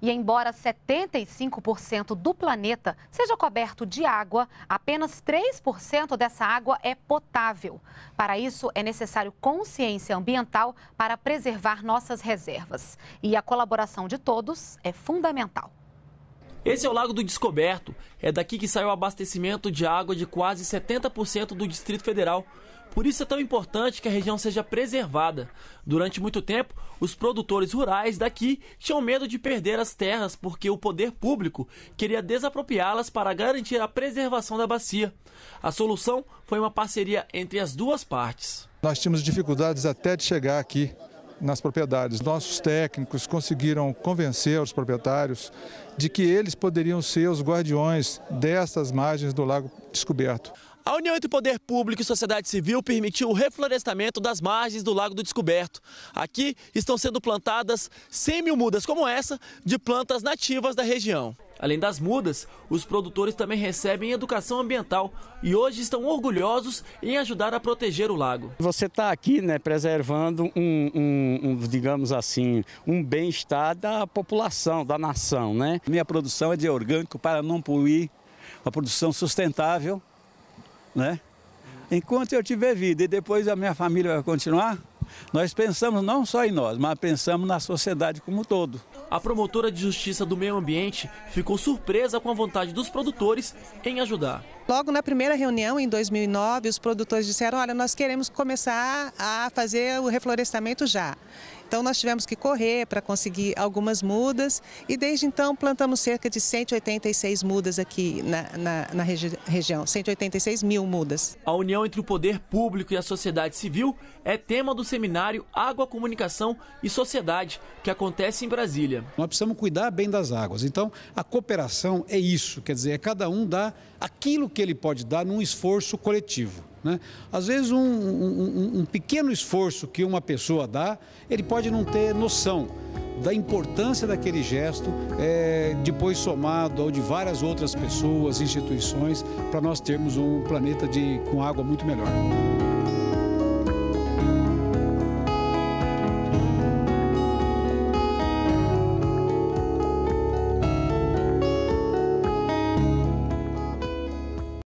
E embora 75% do planeta seja coberto de água, apenas 3% dessa água é potável. Para isso, é necessário consciência ambiental para preservar nossas reservas. E a colaboração de todos é fundamental. Esse é o Lago do Descoberto. É daqui que sai o abastecimento de água de quase 70% do Distrito Federal. Por isso é tão importante que a região seja preservada. Durante muito tempo, os produtores rurais daqui tinham medo de perder as terras porque o poder público queria desapropriá-las para garantir a preservação da bacia. A solução foi uma parceria entre as duas partes. Nós tínhamos dificuldades até de chegar aqui nas propriedades. Nossos técnicos conseguiram convencer os proprietários de que eles poderiam ser os guardiões dessas margens do Lago Descoberto. A união entre poder público e sociedade civil permitiu o reflorestamento das margens do Lago do Descoberto. Aqui estão sendo plantadas 100 mil mudas como essa de plantas nativas da região. Além das mudas, os produtores também recebem educação ambiental e hoje estão orgulhosos em ajudar a proteger o lago. Você está aqui, né, preservando um, um, um digamos assim, um bem-estar da população, da nação, né? Minha produção é de orgânico para não poluir, uma produção sustentável né? Enquanto eu tiver vida e depois a minha família vai continuar, nós pensamos não só em nós, mas pensamos na sociedade como um todo. A promotora de justiça do meio ambiente ficou surpresa com a vontade dos produtores em ajudar. Logo na primeira reunião, em 2009, os produtores disseram: olha, nós queremos começar a fazer o reflorestamento já. Então nós tivemos que correr para conseguir algumas mudas e desde então plantamos cerca de 186 mudas aqui na, na, na regi região, 186 mil mudas. A união entre o poder público e a sociedade civil é tema do seminário Água, Comunicação e Sociedade, que acontece em Brasília. Nós precisamos cuidar bem das águas. Então a cooperação é isso, quer dizer, é cada um dar aquilo que ele pode dar num esforço coletivo. Né? Às vezes, um, um, um pequeno esforço que uma pessoa dá, ele pode não ter noção da importância daquele gesto, é, depois somado ao de várias outras pessoas, instituições, para nós termos um planeta de, com água muito melhor.